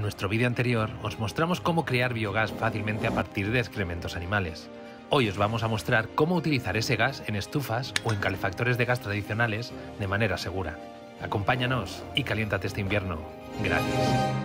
En nuestro vídeo anterior os mostramos cómo crear biogás fácilmente a partir de excrementos animales. Hoy os vamos a mostrar cómo utilizar ese gas en estufas o en calefactores de gas tradicionales de manera segura. Acompáñanos y caliéntate este invierno. Gracias.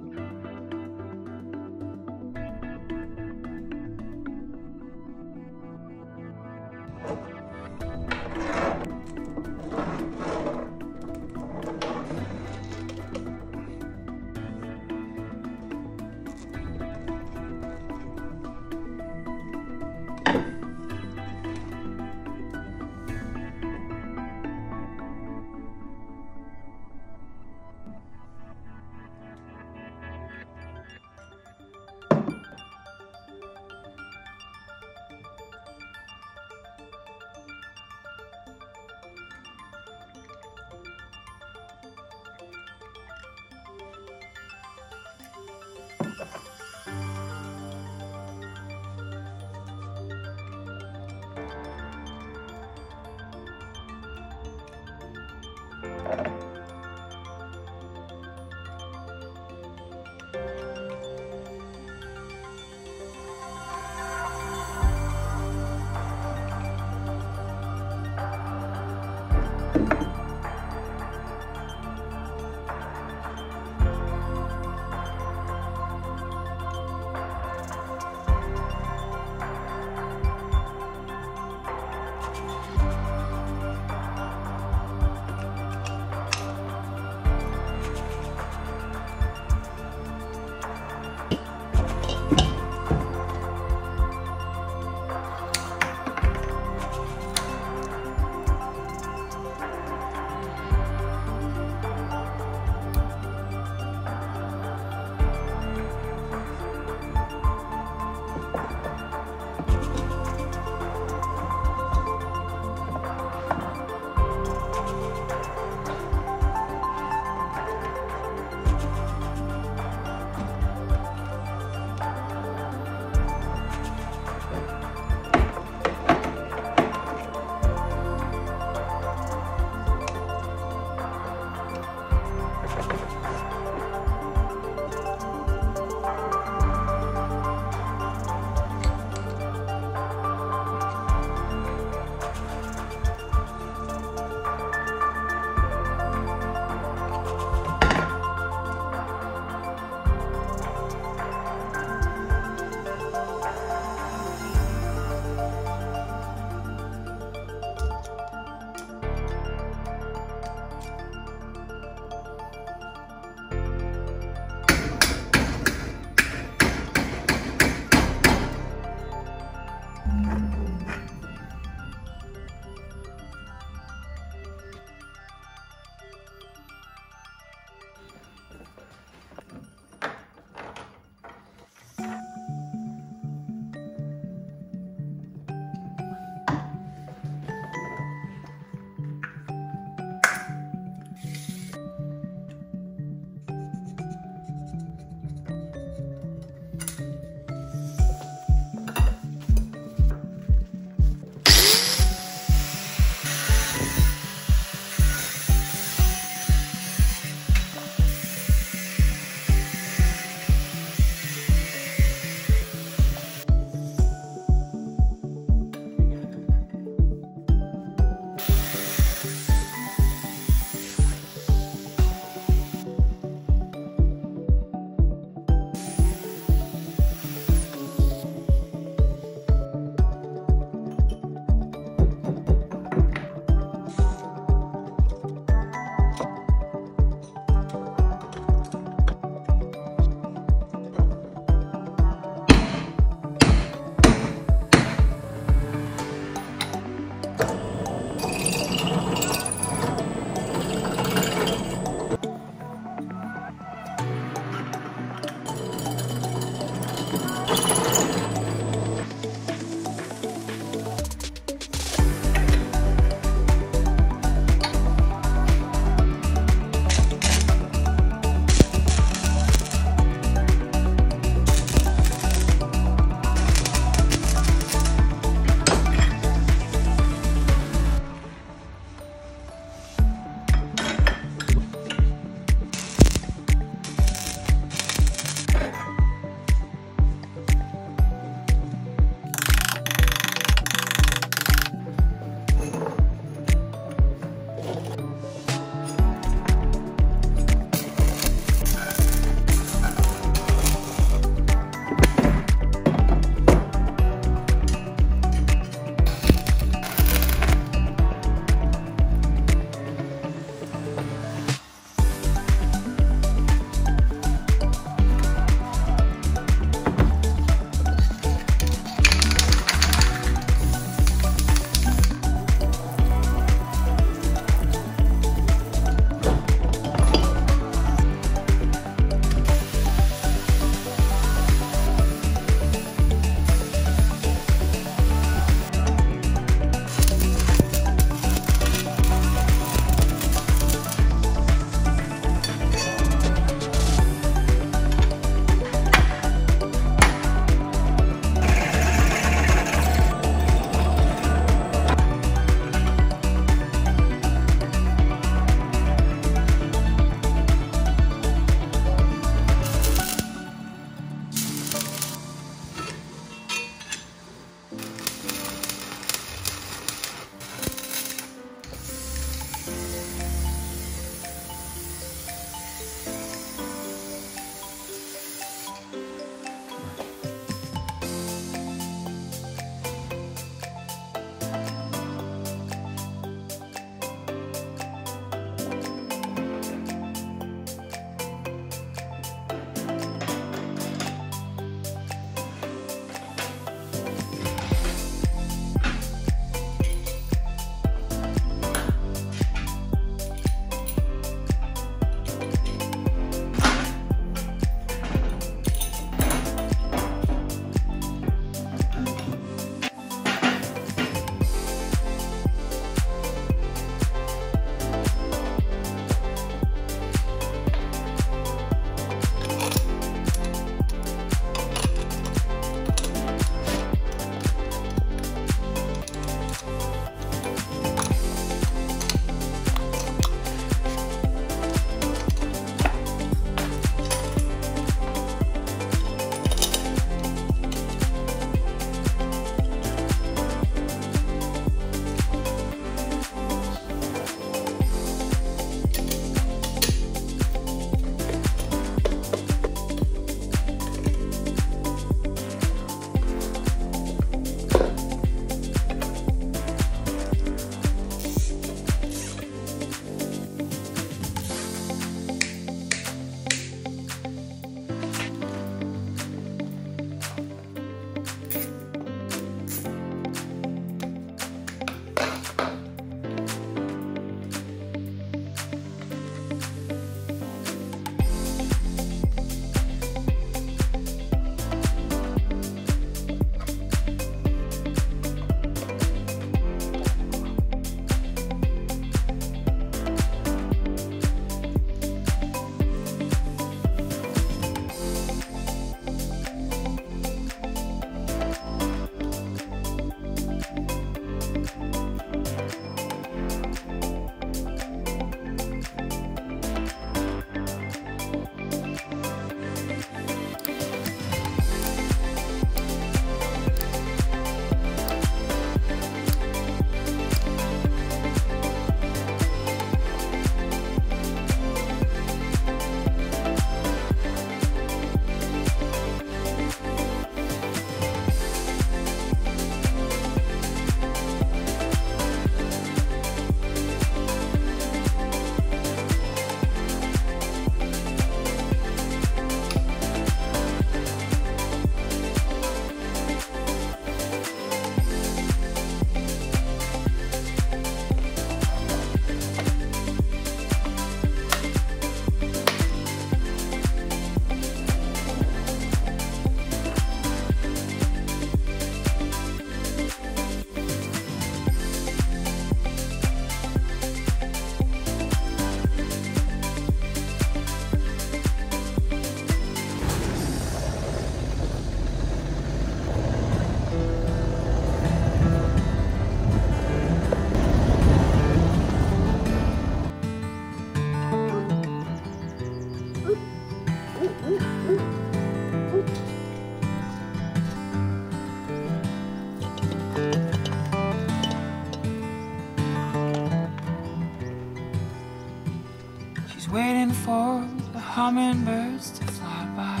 Waiting for the hummingbirds to fly by.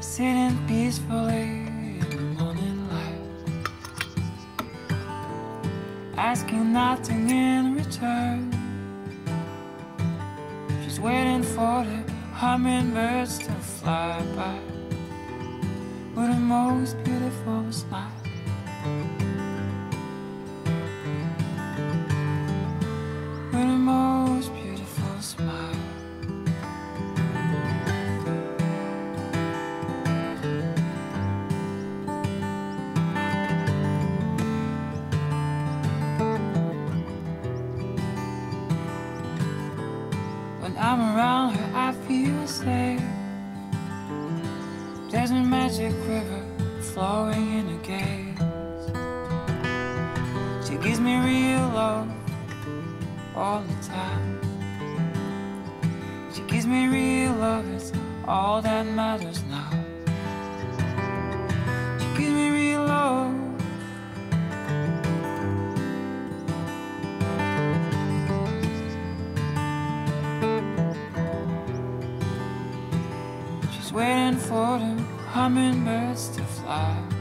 Sitting peacefully in the morning light. Asking nothing in return. She's waiting for the hummingbirds to fly by. With the most beautiful smile. There's a magic river flowing in her gaze. She gives me real love all the time. She gives me real love, it's all that matters the hummingbirds to fly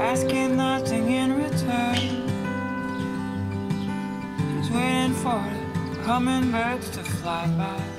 Asking nothing in return. She's waiting for the hummingbirds to fly by.